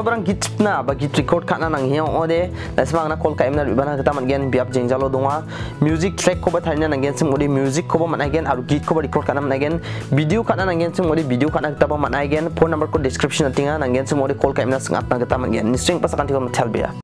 sabarang git na ba git record khana nang hiya ode lasma na kol kaimna bana kata man gen biap jengjalo donga music track ko ba tharina nang gen sem ode music ko ba man gen aru git ko ba record khana man gen. Video khana nang gen sem ode video khana kata ba man gen. Phone number ko description atinga nang gen sem ode kol kaimna sangat na kata man gen. Nisring pasakan tiga thalbia